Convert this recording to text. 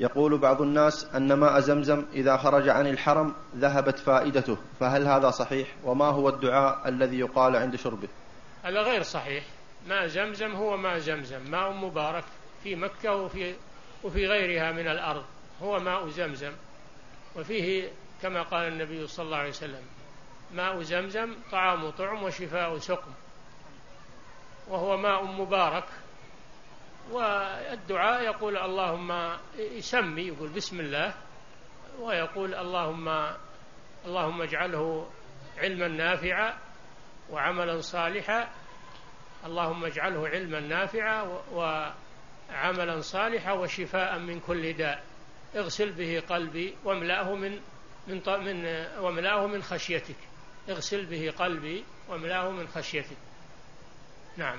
يقول بعض الناس أن ماء زمزم إذا خرج عن الحرم ذهبت فائدته فهل هذا صحيح؟ وما هو الدعاء الذي يقال عند شربه؟ هذا غير صحيح. ماء زمزم هو ماء زمزم ماء مبارك في مكة وفي وفي غيرها من الأرض هو ماء زمزم. وفيه كما قال النبي صلى الله عليه وسلم ماء زمزم طعام طعم وشفاء سقم وهو ماء مبارك. والدعاء يقول اللهم يسمي يقول بسم الله ويقول اللهم اللهم اجعله علما نافعا وعملا صالحا. اللهم اجعله علما نافعا وعملا صالحا وشفاء من كل داء. اغسل به قلبي واملأه من من من واملأه من خشيتك. اغسل به قلبي واملأه من خشيتك. نعم.